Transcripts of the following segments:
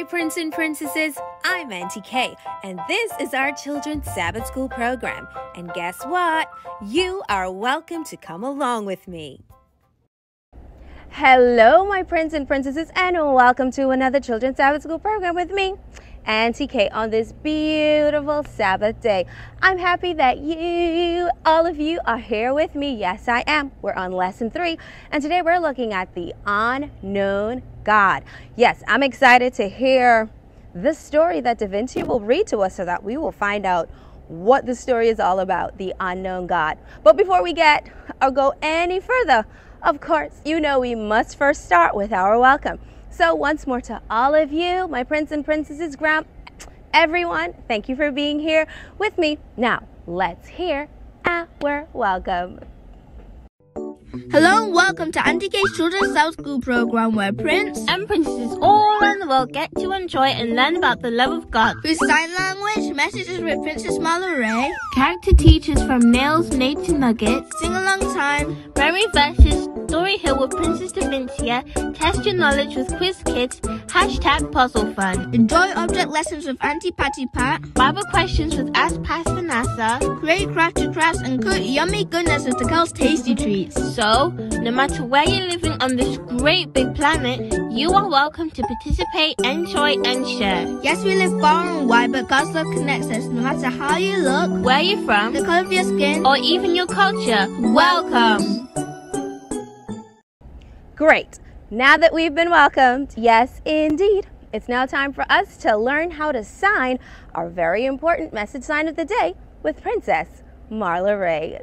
Hi, Prince and Princesses. I'm Auntie K, and this is our Children's Sabbath School program. And guess what? You are welcome to come along with me. Hello, my Prince and Princesses, and welcome to another Children's Sabbath School program with me. Auntie K on this beautiful Sabbath day. I'm happy that you, all of you, are here with me. Yes, I am. We're on lesson three, and today we're looking at the unknown God. Yes, I'm excited to hear the story that Davincia will read to us so that we will find out what the story is all about the unknown God. But before we get or go any further, of course, you know we must first start with our welcome. So once more to all of you, my prince and princesses, grand, everyone, thank you for being here with me. Now, let's hear our welcome. Hello and welcome to Auntie K's Children's Sabbath School program where Prince and princesses all around the world get to enjoy and learn about the love of God. Through sign language, messages with Princess Marla Ray, character teachers from Nhael's, Nature Nuggets, sing along time, memory verses, Story Hill with Princess Davincia, test your knowledge with Quiz Kids, hashtag puzzle fun. Enjoy object lessons with Auntie Patti Pat, Bible questions with Ask Pastah Nassah, create crafty crafts and cook yummy goodness with Takell's Tasty Treats. So, no matter where you're living on this great big planet, you are welcome to participate, enjoy, and share. Yes, we live far and wide, but God's love connects us. No matter how you look, where you're from, the color of your skin, or even your culture, welcome. Great. Now that we've been welcomed, yes, indeed, it's now time for us to learn how to sign our very important message sign of the day with Princess Marla Ray.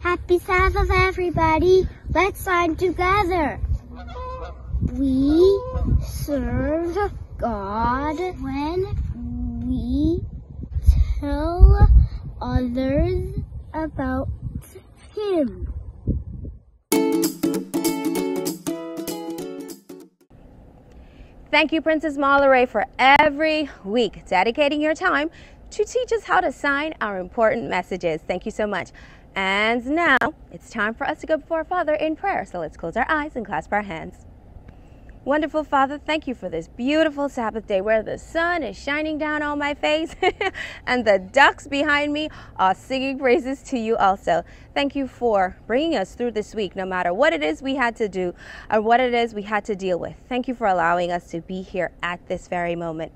Happy Sabbath, everybody. Let's sign together. We serve God when we tell others about Him. Thank you, Princess Marla for every week dedicating your time to teach us how to sign our important messages. Thank you so much. And now it's time for us to go before our Father in prayer. So let's close our eyes and clasp our hands. Wonderful Father, thank you for this beautiful Sabbath day where the sun is shining down on my face and the ducks behind me are singing praises to you also. Thank you for bringing us through this week, no matter what it is we had to do or what it is we had to deal with. Thank you for allowing us to be here at this very moment.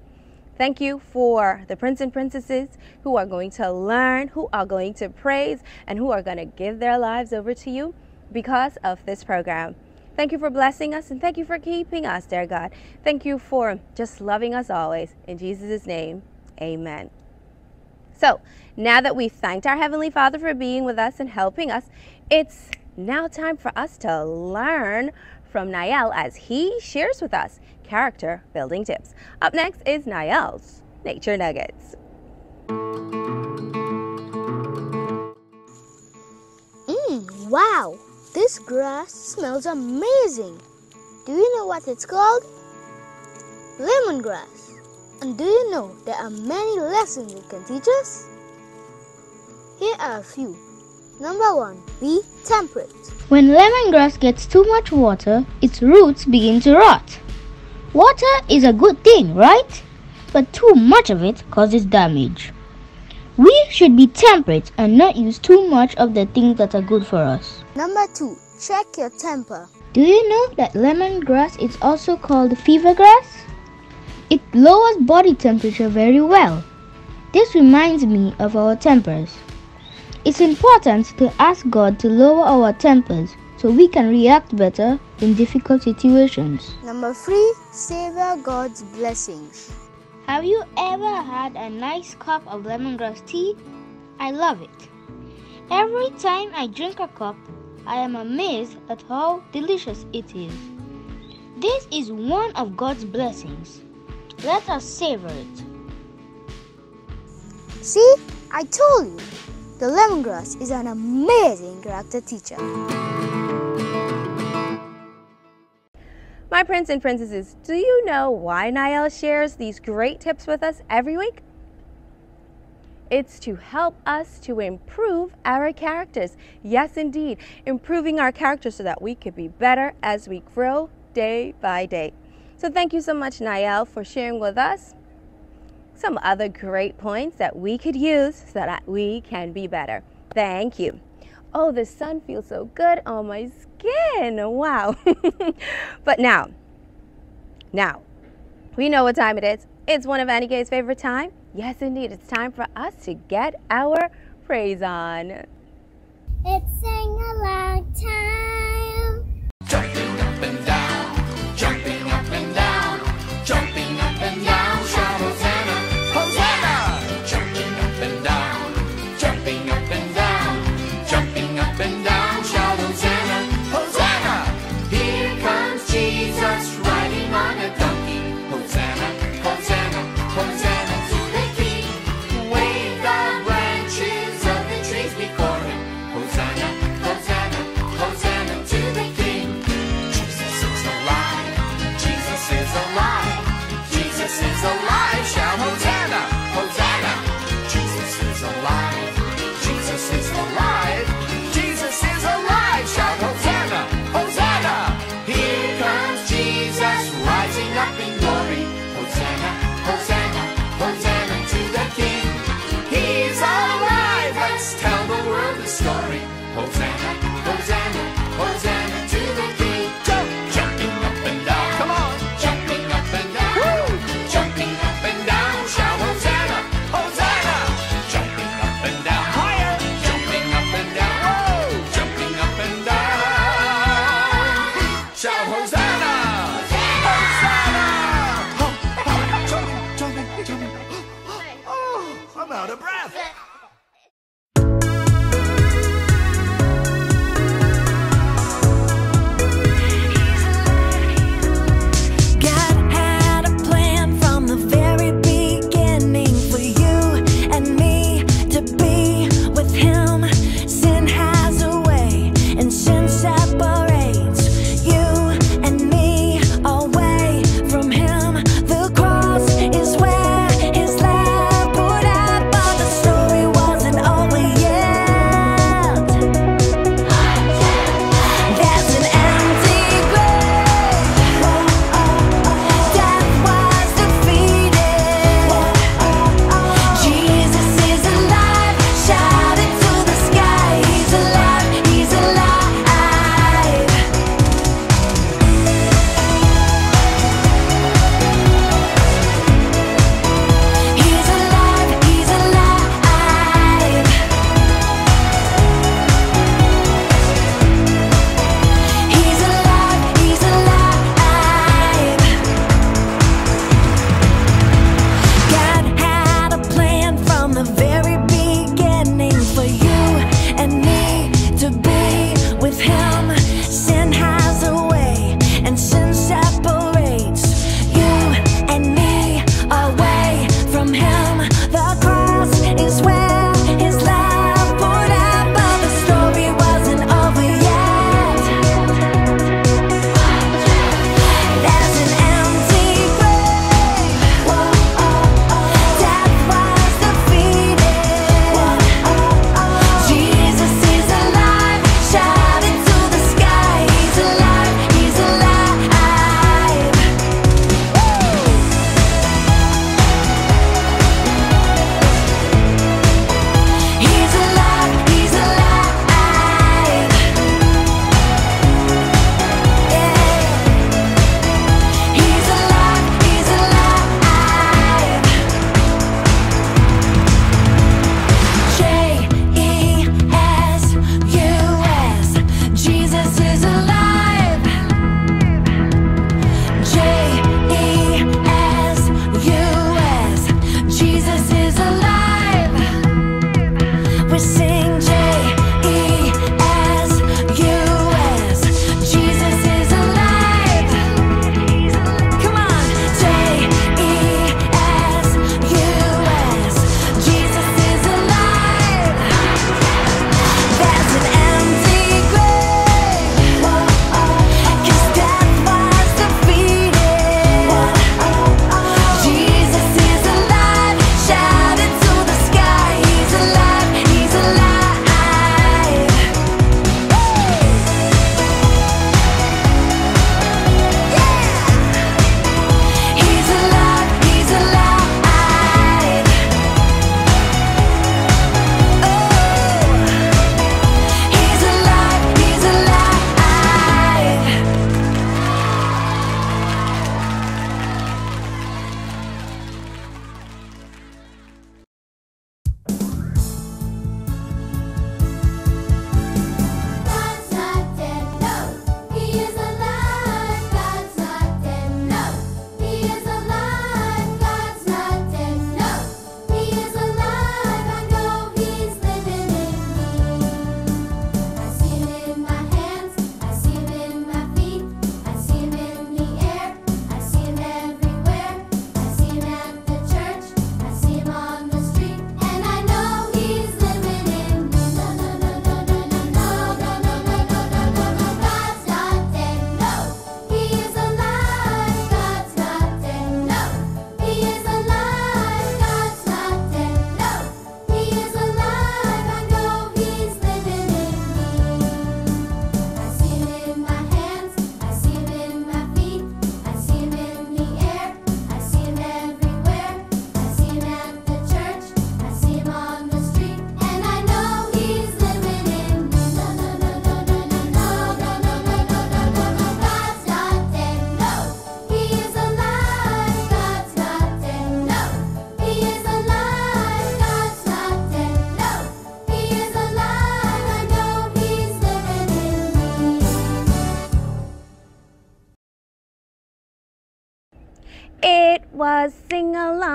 Thank you for the prince and princesses who are going to learn, who are going to praise, and who are going to give their lives over to you because of this program. Thank you for blessing us and thank you for keeping us, dear God. Thank you for just loving us always. In Jesus' name, amen. So, now that we've thanked our Heavenly Father for being with us and helping us, it's now time for us to learn from Nhael as he shares with us character building tips. Up next is Nhael's Nature Nuggets. Mmm, wow, this grass smells amazing. Do you know what it's called? Lemongrass. And do you know there are many lessons it can teach us? Here are a few. Number one, be temperate. When lemongrass gets too much water, its roots begin to rot. Water is a good thing, right? But too much of it causes damage. We should be temperate and not use too much of the things that are good for us. Number two, check your temper. Do you know that lemongrass is also called fever grass? It lowers body temperature very well. This reminds me of our tempers. It's important to ask God to lower our tempers so we can react better in difficult situations. Number three, savor God's blessings. Have you ever had a nice cup of lemongrass tea? I love it. Every time I drink a cup, I am amazed at how delicious it is. This is one of God's blessings. Let us savor it. See, I told you, the lemongrass is an amazing character teacher. My prince and princesses, do you know why Nhael shares these great tips with us every week? It's to help us to improve our characters. Yes, indeed, improving our characters so that we could be better as we grow day by day. So thank you so much, Nhael, for sharing with us some other great points that we could use so that we can be better. Thank you. Oh, the sun feels so good on my skin. Wow. but now, now, we know what time it is. It's one of Auntie K's favorite time. Yes, indeed. It's time for us to get our praise on. It's sing a long time. Jumping up and down,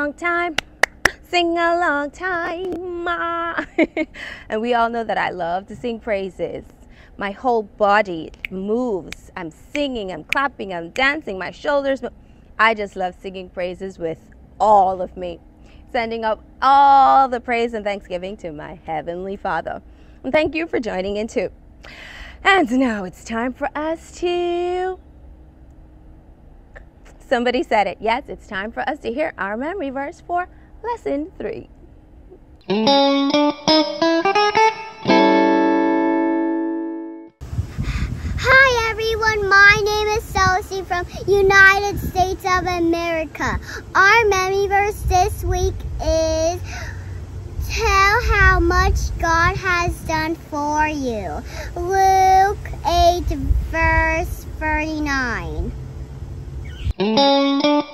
long time, sing a long time, ma. and we all know that I love to sing praises. My whole body moves. I'm singing, I'm clapping, I'm dancing, my shoulders. I just love singing praises with all of me, sending up all the praise and thanksgiving to my Heavenly Father. And thank you for joining in too. And now it's time for us to. Somebody said it. Yes, it's time for us to hear our memory verse for lesson three. Hi everyone, my name is Celestine from United States of America. Our memory verse this week is Tell how much God has done for you. Luke 8 verse 39. A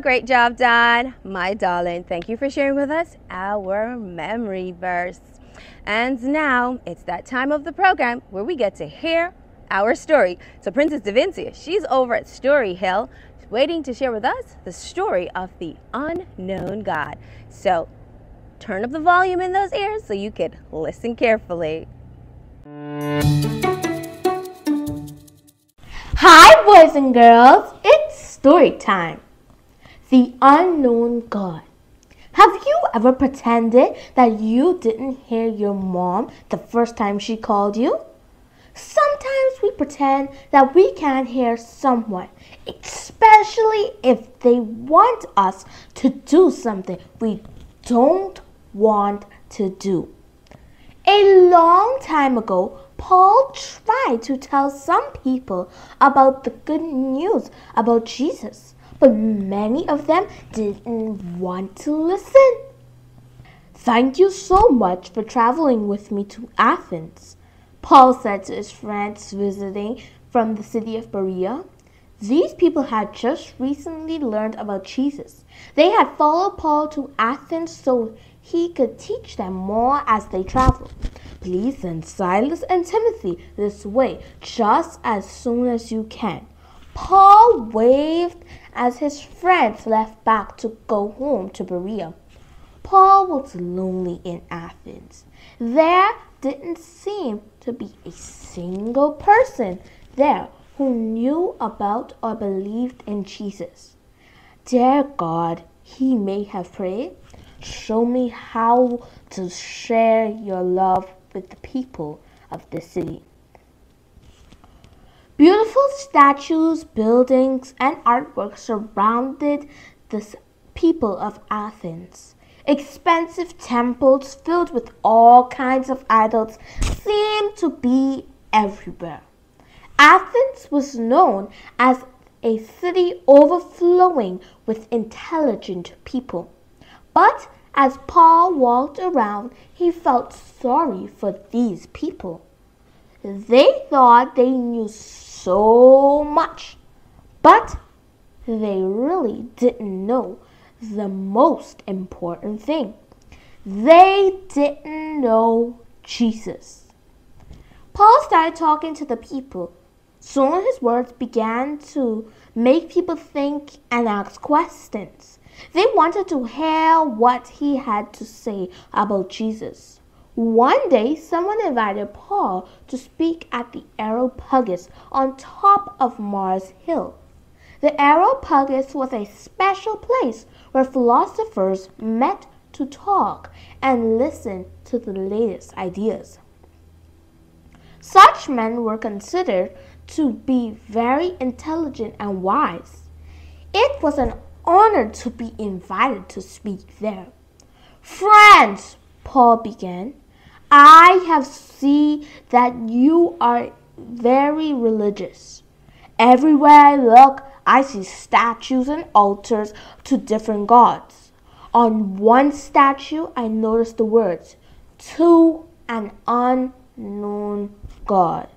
great job, Dad. My darling, thank you for sharing with us our memory verse. And now it's that time of the program where we get to hear our story. So, Princess Davincia, she's over at Story Hill waiting to share with us the story of the unknown God. So, turn up the volume in those ears so you can listen carefully. Hi, boys and girls. It's story time. The unknown God. Have you ever pretended that you didn't hear your mom the first time she called you? Sometimes we pretend that we can't hear someone, especially if they want us to do something we don't want to do. A long time ago, Paul tried to tell some people about the good news about Jesus, but many of them didn't want to listen. Thank you so much for traveling with me to Athens, Paul said to his friends visiting from the city of Berea. These people had just recently learned about Jesus. They had followed Paul to Athens so he could teach them more as they traveled. Please send Silas and Timothy this way just as soon as you can. Paul waved as his friends left back to go home to Berea. Paul was lonely in Athens. There didn't seem to be a single person there who knew about or believed in Jesus. Dear God, he may have prayed, show me how to share your love with the people of the city. Beautiful statues, buildings, and artwork surrounded the people of Athens. Expensive temples filled with all kinds of idols seemed to be everywhere. Athens was known as a city overflowing with intelligent people. But as Paul walked around, he felt sorry for these people. They thought they knew so much, but they really didn't know the most important thing. They didn't know Jesus. Paul started talking to the people. Soon his words began to make people think and ask questions. They wanted to hear what he had to say about Jesus. One day, someone invited Paul to speak at the Areopagus on top of Mars Hill. The Areopagus was a special place where philosophers met to talk and listen to the latest ideas. Such men were considered to be very intelligent and wise. It was an honor to be invited to speak there. Friends, Paul began, I have seen that you are very religious. Everywhere I look, I see statues and altars to different gods. On one statue, I noticed the words, to an unknown God.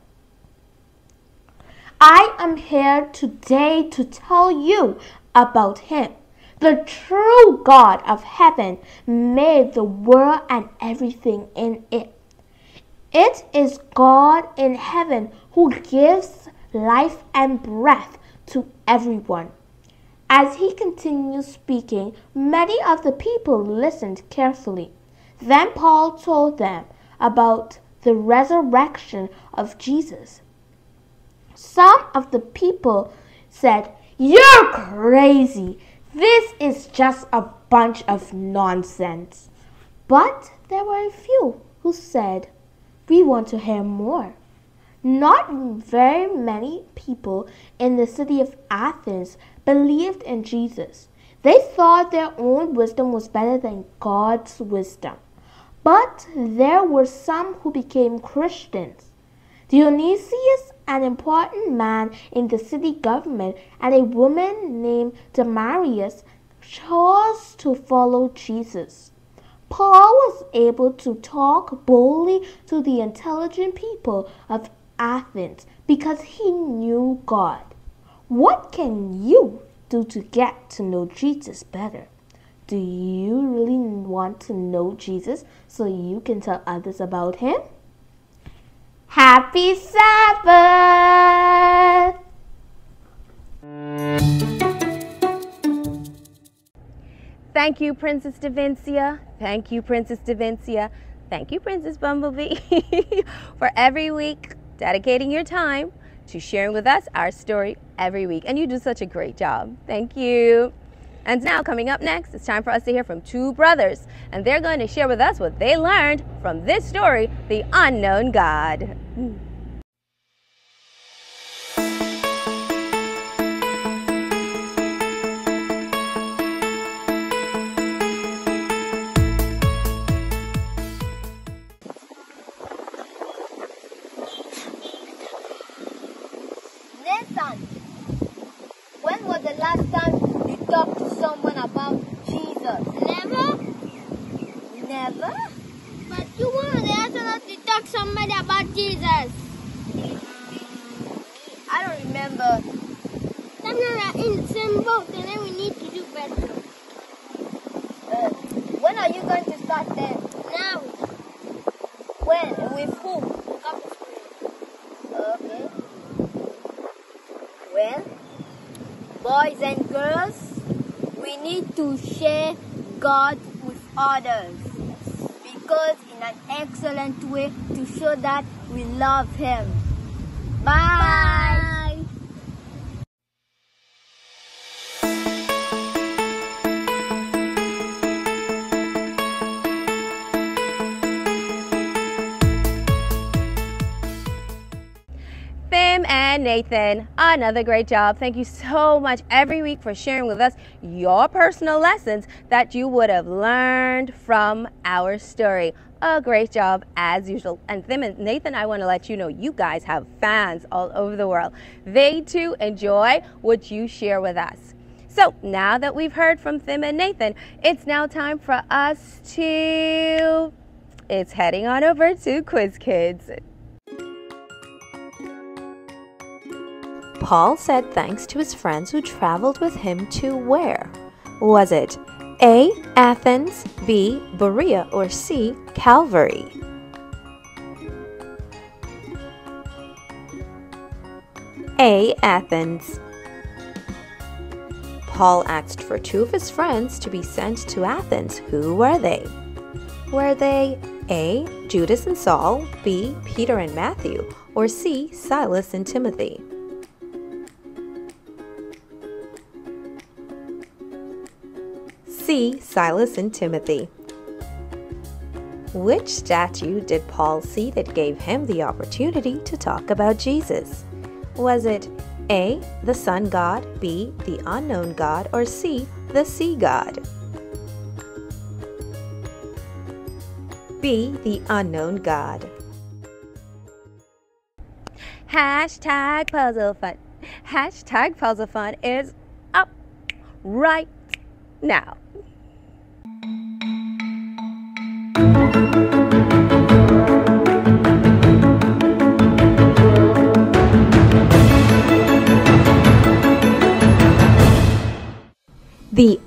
I am here today to tell you about Him. The true God of heaven made the world and everything in it. It is God in heaven who gives life and breath to everyone. As he continued speaking, many of the people listened carefully. Then Paul told them about the resurrection of Jesus. Some of the people said, You're crazy. This is just a bunch of nonsense. But there were a few who said, We want to hear more. Not very many people in the city of Athens believed in Jesus. They thought their own wisdom was better than God's wisdom. But there were some who became Christians. Dionysius, an important man in the city government, and a woman named Damaris chose to follow Jesus. Paul was able to talk boldly to the intelligent people of Athens because he knew God. What can you do to get to know Jesus better? Do you really want to know Jesus so you can tell others about him? Happy Sabbath! Thank you, Princess Davincia. Thank you, Princess Davincia. Thank you, Princess Bumblebee, for every week dedicating your time to sharing with us our story every week. And you do such a great job. Thank you. And now, coming up next, it's time for us to hear from two brothers. And they're going to share with us what they learned from this story, The Unknown God. That we love Him. Bye. Thim and Nathan, another great job. Thank you so much every week for sharing with us your personal lessons that you would have learned from our story. A great job as usual. And Thim and Nathan, I want to let you know you guys have fans all over the world. They too enjoy what you share with us. So now that we've heard from Thim and Nathan, it's now time for us to. It's heading on over to Quiz Kids. Paul said thanks to his friends who traveled with him to where? Was it A. Athens, B. Berea, or C. Calvary? A. Athens. Paul asked for two of his friends to be sent to Athens. Who were they? Were they A. Judas and Saul, B. Peter and Matthew, or C. Silas and Timothy? C. Silas and Timothy. Which statue did Paul see that gave him the opportunity to talk about Jesus? Was it A. The sun god, B. The unknown god, or C. The sea god? B. The unknown god. Hashtag puzzle fun. Hashtag puzzle fun is up right now.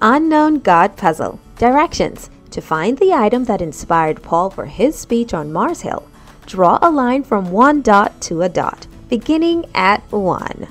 Unknown God Puzzle. Directions. To find the item that inspired Paul for his speech on Mars Hill, draw a line from one dot to a dot. beginning at 1.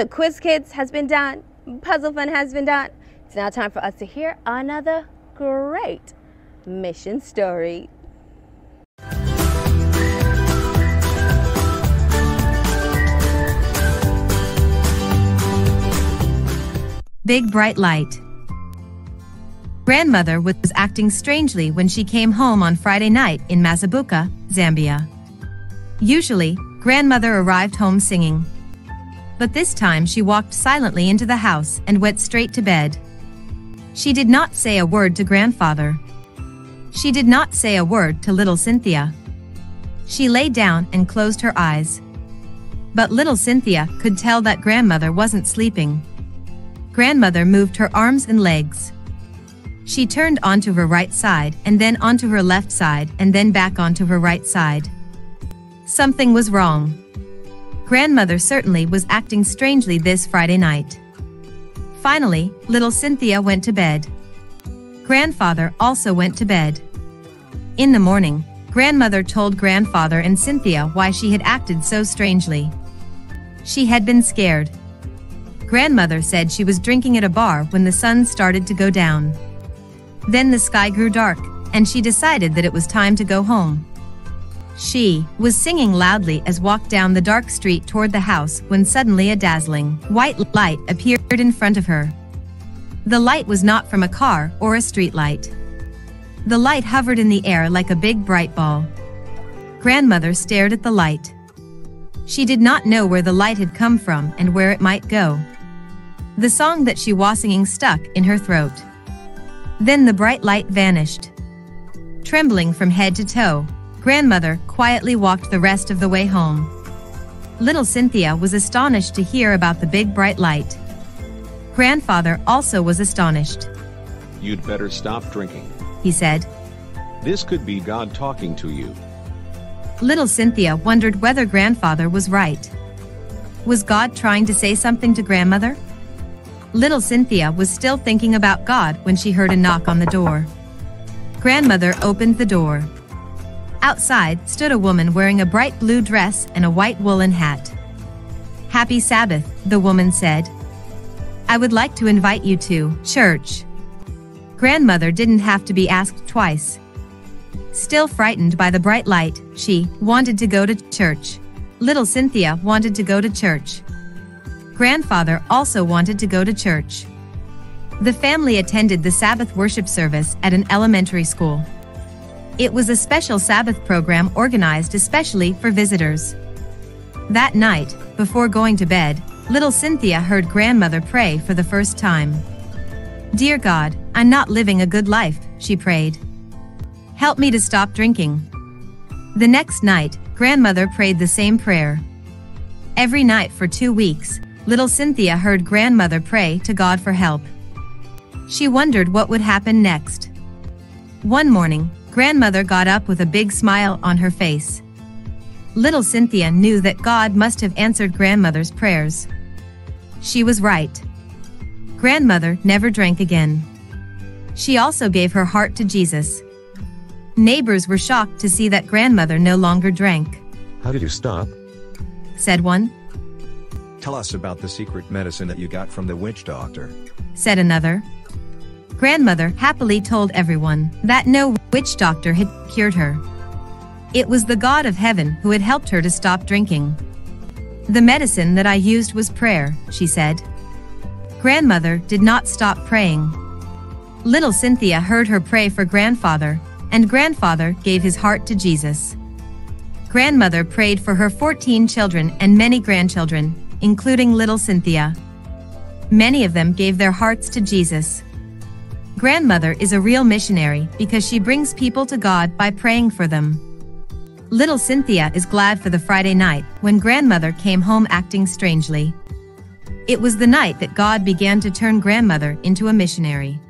So Quiz Kids has been done, Puzzle Fun has been done. It's now time for us to hear another great mission story. Big Bright Light. Grandmother was acting strangely when she came home on Friday night in Mazabuka, Zambia. Usually, grandmother arrived home singing. But this time she walked silently into the house and went straight to bed. She did not say a word to grandfather. She did not say a word to little Cynthia. She lay down and closed her eyes. But little Cynthia could tell that grandmother wasn't sleeping. Grandmother moved her arms and legs. She turned onto her right side and then onto her left side and then back onto her right side. Something was wrong. Grandmother certainly was acting strangely this Friday night. Finally, little Cynthia went to bed. Grandfather also went to bed. In the morning, grandmother told grandfather and Cynthia why she had acted so strangely. She had been scared. Grandmother said she was drinking at a bar when the sun started to go down. Then the sky grew dark, and she decided that it was time to go home. She was singing loudly as walked down the dark street toward the house when suddenly a dazzling white light appeared in front of her. The light was not from a car or a street light. The light hovered in the air like a big bright ball. Grandmother stared at the light. She did not know where the light had come from and where it might go. The song that she was singing stuck in her throat. Then the bright light vanished. Trembling from head to toe, grandmother quietly walked the rest of the way home. Little Cynthia was astonished to hear about the big bright light. Grandfather also was astonished. You'd better stop drinking. He said, This could be God talking to you. Little Cynthia wondered whether grandfather was right. Was God trying to say something to grandmother? Little Cynthia was still thinking about God when she heard a knock on the door. Grandmother opened the door. Outside stood a woman wearing a bright blue dress and a white woolen hat. Happy Sabbath, the woman said. I would like to invite you to church. Grandmother didn't have to be asked twice. Still frightened by the bright light, she wanted to go to church. Little Cynthia wanted to go to church. Grandfather also wanted to go to church. The family attended the Sabbath worship service at an elementary school. It was a special Sabbath program organized especially for visitors. That night, before going to bed, little Cynthia heard grandmother pray for the first time. Dear God, I'm not living a good life, she prayed. Help me to stop drinking. The next night, grandmother prayed the same prayer. Every night for two weeks, little Cynthia heard grandmother pray to God for help. She wondered what would happen next. One morning, grandmother got up with a big smile on her face. Little Cynthia knew that God must have answered grandmother's prayers. She was right. Grandmother never drank again. She also gave her heart to Jesus. Neighbors were shocked to see that grandmother no longer drank, How did you stop? said one, Tell us about the secret medicine that you got from the witch doctor. said another. Grandmother happily told everyone that no witch doctor had cured her. It was the God of heaven who had helped her to stop drinking. The medicine that I used was prayer, she said. Grandmother did not stop praying. Little Cynthia heard her pray for grandfather, and grandfather gave his heart to Jesus. Grandmother prayed for her 14 children and many grandchildren, including little Cynthia. Many of them gave their hearts to Jesus. Grandmother is a real missionary because she brings people to God by praying for them. Little Cynthia is glad for the Friday night when grandmother came home acting strangely. It was the night that God began to turn grandmother into a missionary.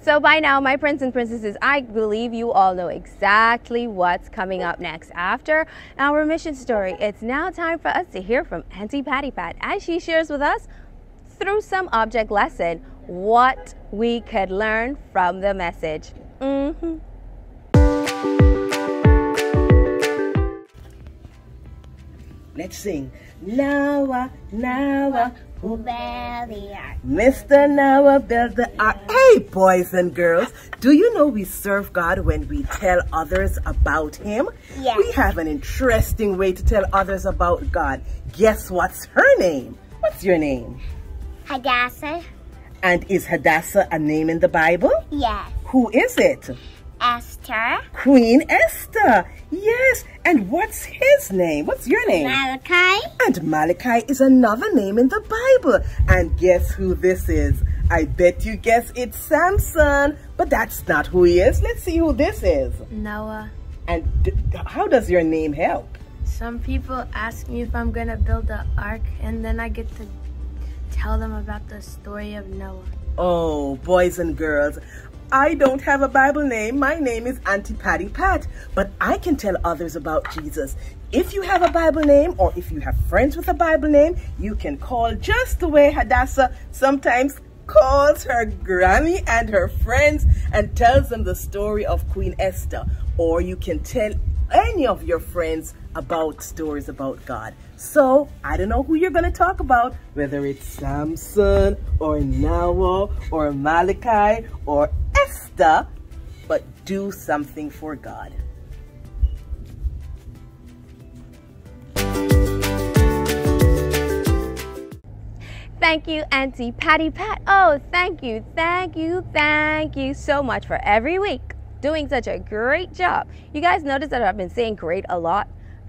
So by now, my prince and princesses, I believe you all know exactly what's coming up next. After our mission story, it's now time for us to hear from Auntie Patti Pat as she shares with us through some object lesson what we could learn from the message. hmm Let's sing. Noah, Noah, Who built the ark? Mr. Noah built the ark. Hey, boys and girls, do you know we serve God when we tell others about Him? Yes. We have an interesting way to tell others about God. Guess what's her name? What's your name? Hadassah? And is Hadassah a name in the Bible? Yes. Who is it? Esther? Queen Esther. Yes. And what's his name? What's your name? Malachi? And Malachi is another name in the Bible. And guess who this is? I bet you guess it's Samson. But that's not who he is. Let's see who this is. Noah. And d- how does your name help? Some people ask me if I'm gonna build the ark, and then I get to tell them about the story of Noah. Oh, boys and girls, I don't have a Bible name. My name is Auntie Patti Pat, but I can tell others about Jesus. If you have a Bible name or if you have friends with a Bible name, you can call just the way Hadassah sometimes calls her granny and her friends and tells them the story of Queen Esther. Or you can tell any of your friends about stories about God. So, I don't know who you're going to talk about, whether it's Samson or Noah or Malachi or Esther, but do something for God. Thank you, Auntie Patti Pat. Oh, thank you, thank you, thank you so much for every week doing such a great job. You guys notice that I've been saying great a lot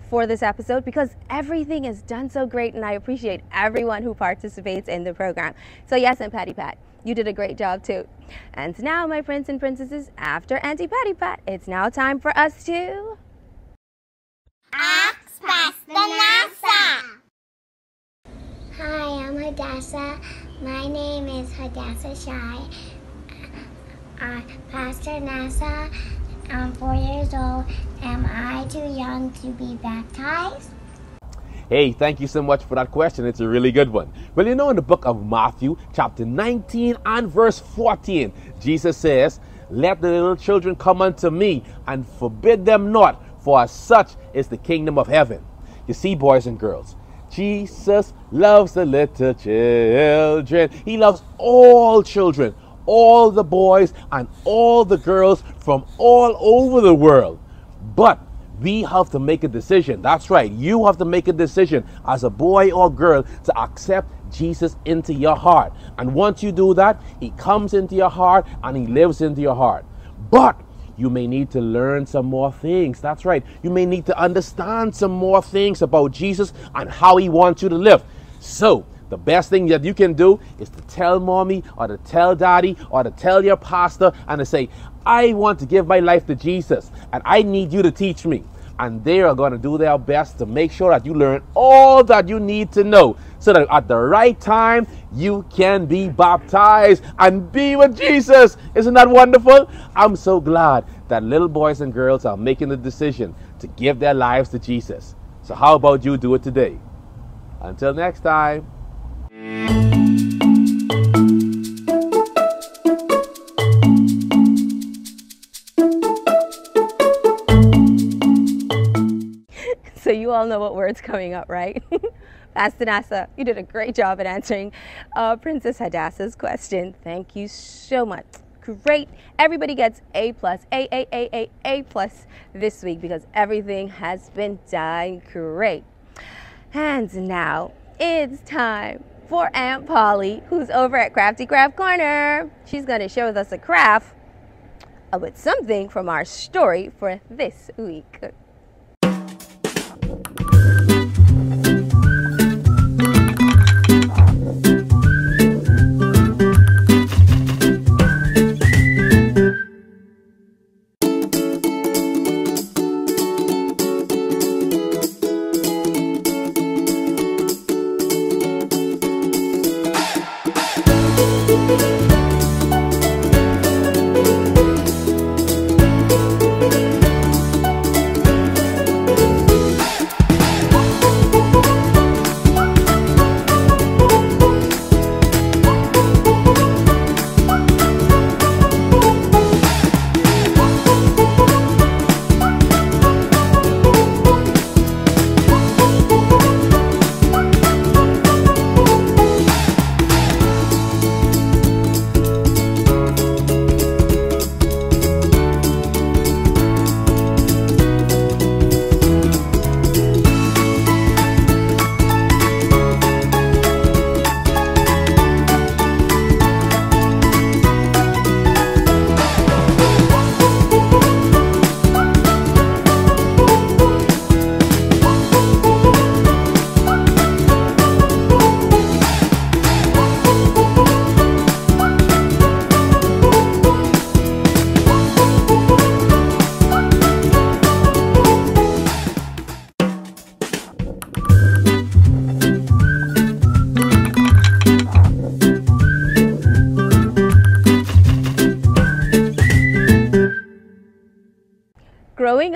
for this episode because everything is done so great and I appreciate everyone who participates in the program. So yes, and Patti Pat, you did a great job too. And now, my prince and princesses, after Auntie Patti Pat, it's now time for us to Ask Pastor Nassah. Hi, I'm Hadassah. My name is Hadassah Shai. Uh, Pastor Nassah, I'm four years old. Am I too young to be baptized? Hey, thank you so much for that question. It's a really good one. Well, you know, in the book of Matthew, chapter 19 and verse 14, Jesus says, Let the little children come unto me and forbid them not, for as such is the kingdom of heaven. You see, boys and girls, Jesus loves the little children. He loves all children, all the boys and all the girls from all over the world. But we have to make a decision. That's right. You have to make a decision as a boy or girl to accept Jesus into your heart. And once you do that, he comes into your heart and he lives into your heart. But you may need to learn some more things. That's right. You may need to understand some more things about Jesus and how he wants you to live. So, the best thing that you can do is to tell mommy or to tell daddy or to tell your pastor and to say, I want to give my life to Jesus and I need you to teach me. And they are going to do their best to make sure that you learn all that you need to know so that at the right time you can be baptized and be with Jesus. Isn't that wonderful? I'm so glad that little boys and girls are making the decision to give their lives to Jesus. So, how about you do it today? Until next time. So you all know what word's coming up, right? Pastor Nassah, you did a great job at answering uh, Princess Hadassah's question. Thank you so much. Great. Everybody gets A plus, A, A, A, A, A plus this week because everything has been done great. And now it's time for Aunt Polly, who's over at Crafty Craft Corner. She's going to share with us a craft uh, with something from our story for this week.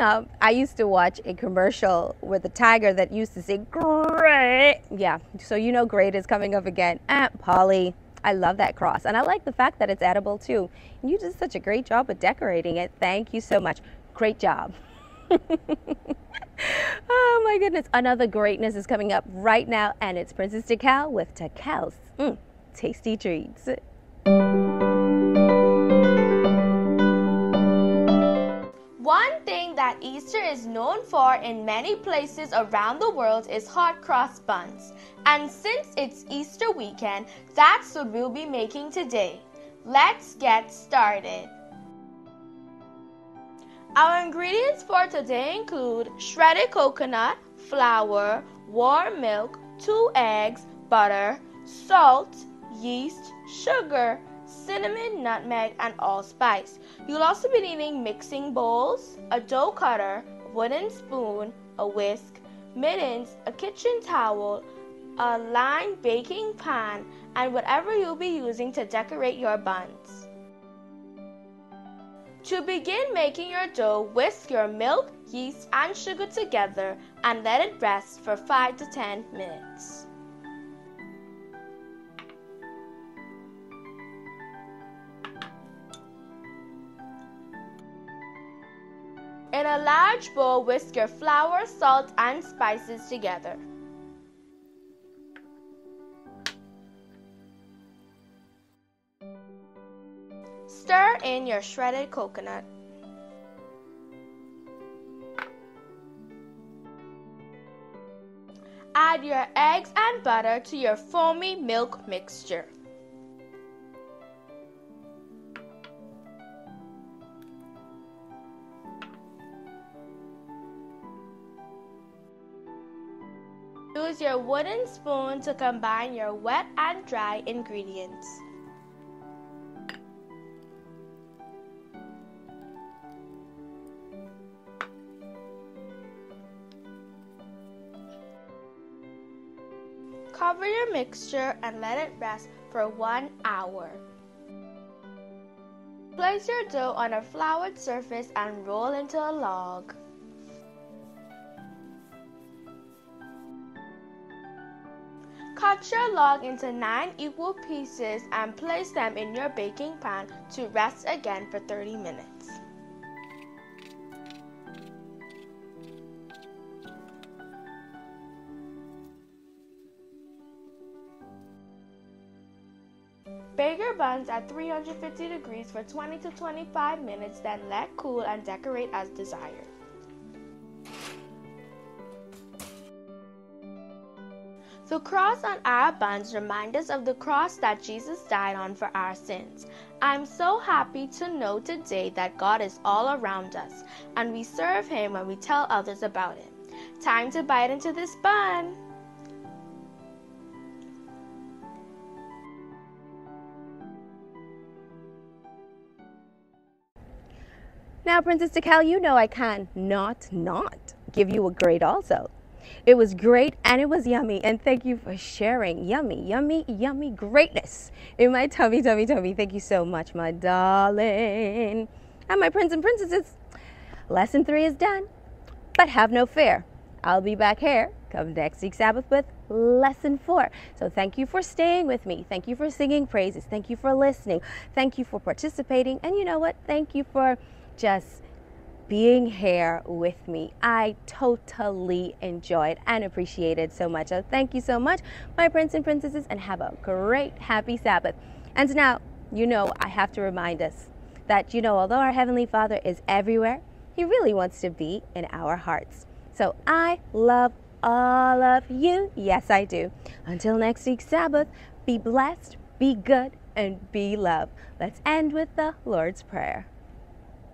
Up, I used to watch a commercial with a tiger that used to say great. Yeah, so you know great is coming up again. Aunt Polly. I love that cross. And I like the fact that it's edible too. You did such a great job with decorating it. Thank you so much. Great job. oh my goodness. Another greatness is coming up right now, and it's Princess Takell with Takell's mm, tasty treats. One thing that Easter is known for in many places around the world is hot cross buns. And since it's Easter weekend, that's what we'll be making today. Let's get started. Our ingredients for today include shredded coconut, flour, warm milk, 2 eggs, butter, salt, yeast, sugar, cinnamon, nutmeg, and allspice. You'll also be needing mixing bowls, a dough cutter, wooden spoon, a whisk, mittens, a kitchen towel, a lined baking pan, and whatever you'll be using to decorate your buns. To begin making your dough, whisk your milk, yeast, and sugar together and let it rest for 5 to 10 minutes. In a large bowl, whisk your flour, salt, and spices together. Stir in your shredded coconut. Add your eggs and butter to your foamy milk mixture. Use your wooden spoon to combine your wet and dry ingredients. Cover your mixture and let it rest for one hour. Place your dough on a floured surface and roll into a log. Cut your log into 9 equal pieces and place them in your baking pan to rest again for 30 minutes. Bake your buns at 350 degrees for 20 to 25 minutes, then let cool and decorate as desired. The cross on our buns reminds us of the cross that Jesus died on for our sins. I'm so happy to know today that God is all around us and we serve Him when we tell others about Him. Time to bite into this bun. Now, Princess Takell, you know I can not not give you a grade also. It was great and it was yummy. And thank you for sharing yummy, yummy, yummy greatness in my tummy, tummy, tummy. Thank you so much, my darling. And my prince and princesses, lesson three is done. But have no fear. I'll be back here come next week Sabbath with lesson four. So thank you for staying with me. Thank you for singing praises. Thank you for listening. Thank you for participating. And you know what? Thank you for just being here with me. I totally enjoyed and appreciated so much. So thank you so much, my prince and princesses, and have a great, happy Sabbath. And now, you know, I have to remind us that, you know, although our Heavenly Father is everywhere, He really wants to be in our hearts. So I love all of you. Yes, I do. Until next week's Sabbath, be blessed, be good, and be loved. Let's end with the Lord's Prayer.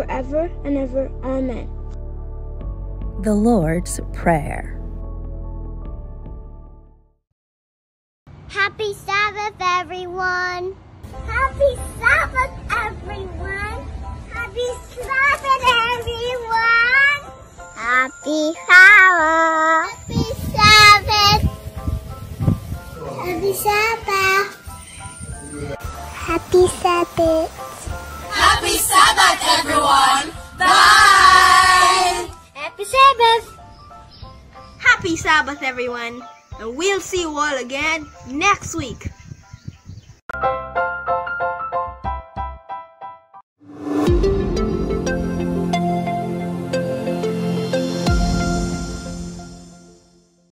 forever and ever. Amen. The Lord's Prayer. Happy Sabbath, everyone. Happy Sabbath, everyone. Happy Sabbath, everyone. Happy Sabbath. Happy Sabbath. Happy Sabbath. Happy Sabbath. Happy Sabbath, everyone! Bye! Happy Sabbath! Happy Sabbath, everyone! And we'll see you all again next week.